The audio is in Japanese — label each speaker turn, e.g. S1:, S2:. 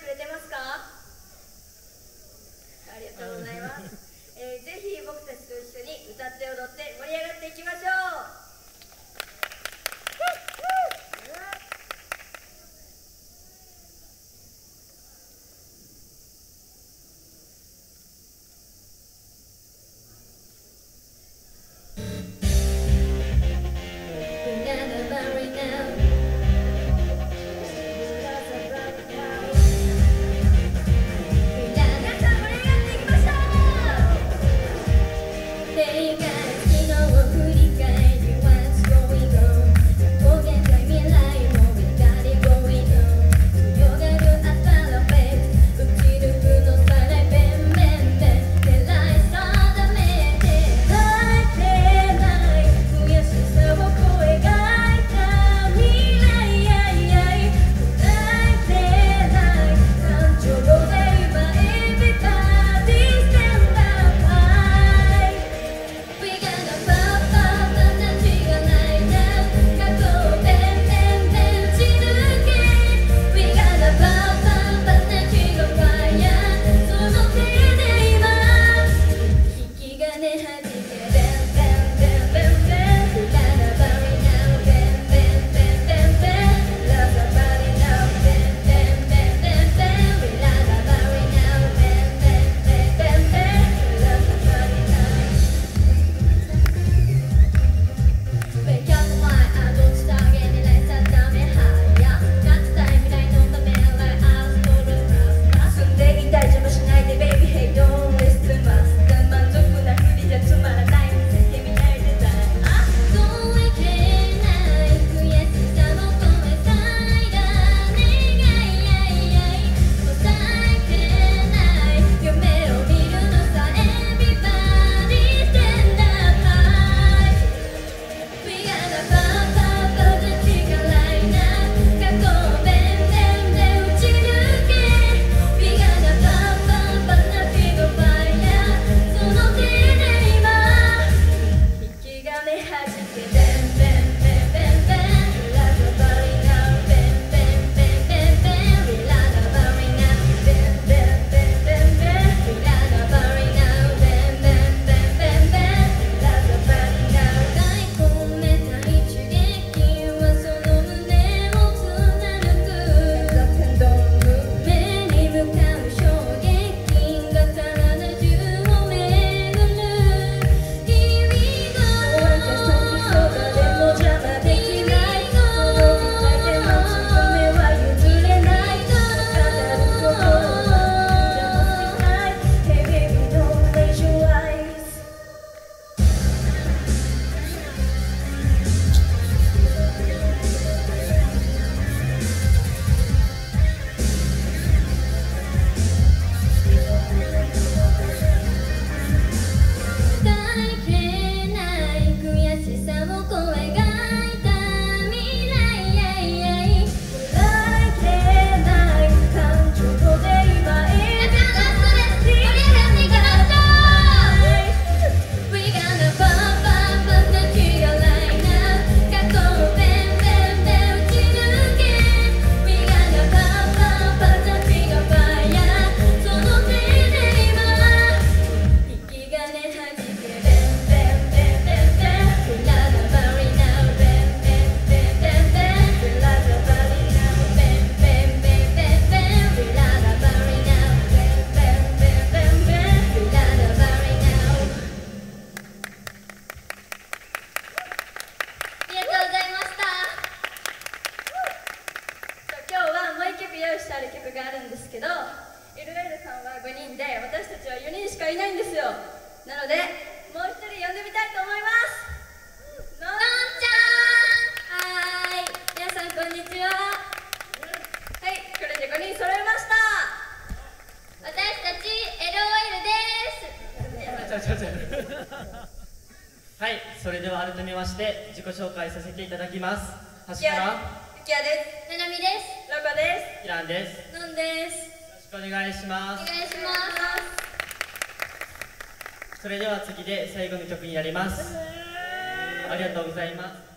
S1: くれてますか？ありがとうございます、えー、ぜひ僕たちと一緒に歌って踊って盛り上がっていきましょう。ないんですよ。なのでもう一人呼んでみたいと思います。のんちゃん!はーい。皆さんこんにちは。はいこれで5人揃いました。
S2: 私たち LOL です。
S3: はい、それでは改めまして自己紹介させていただきます。橋から
S1: ゆきやで
S2: す。ななみです。
S1: ロコで
S3: イランです。
S1: よすのんです。
S3: ろしくお願いします。お願
S2: いします
S3: それでは次で最後の曲になります。ありがとうございます。